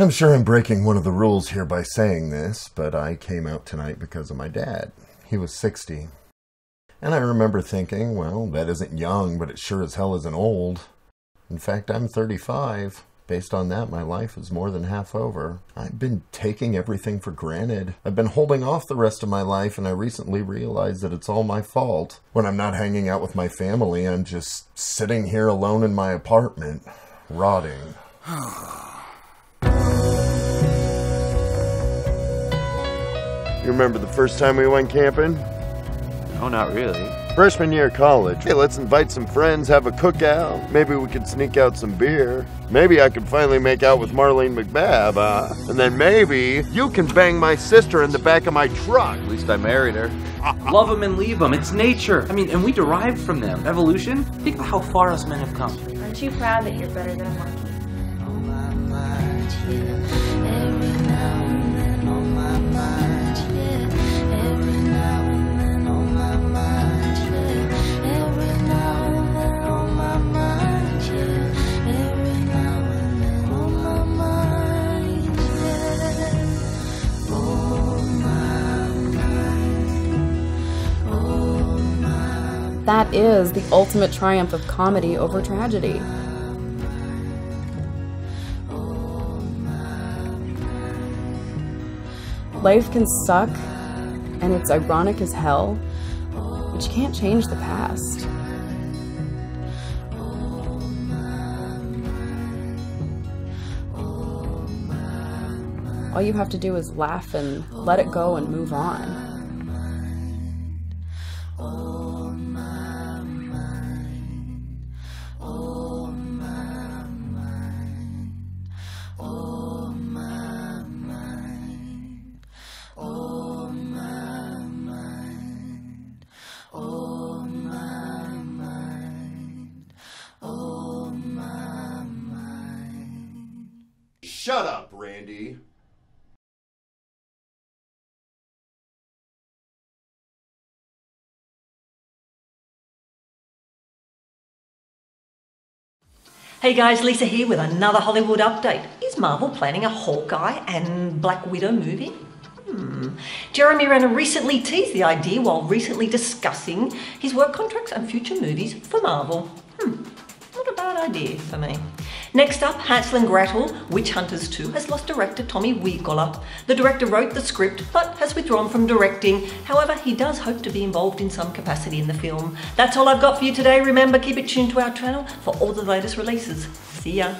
I'm sure I'm breaking one of the rules here by saying this, but I came out tonight because of my dad. He was 60. And I remember thinking, well, that isn't young, but it sure as hell isn't old. In fact, I'm 35. Based on that, my life is more than half over. I've been taking everything for granted. I've been holding off the rest of my life, and I recently realized that it's all my fault. When I'm not hanging out with my family, I'm just sitting here alone in my apartment, rotting. You remember the first time we went camping? No, not really. Freshman year of college. Hey, let's invite some friends, have a cookout. Maybe we could sneak out some beer. Maybe I could finally make out with Marlene McBab, uh, and then maybe you can bang my sister in the back of my truck. At least I married her. Love them and leave them. It's nature. I mean, and we derived from them. Evolution. Think of how far us men have come. Aren't you proud that you're better than a That is the ultimate triumph of comedy over tragedy. Life can suck, and it's ironic as hell, but you can't change the past. All you have to do is laugh and let it go and move on. Shut up, Randy. Hey guys, Lisa here with another Hollywood update. Is Marvel planning a Hawkeye and Black Widow movie? Hmm. Jeremy Renner recently teased the idea while recently discussing his work contracts and future movies for Marvel. Hmm. Not a bad idea for me. Next up, Hansel and Gretel, Witch Hunters 2 has lost director Tommy Wirkola. The director wrote the script but has withdrawn from directing. However, he does hope to be involved in some capacity in the film. That's all I've got for you today. Remember, keep it tuned to our channel for all the latest releases. See ya.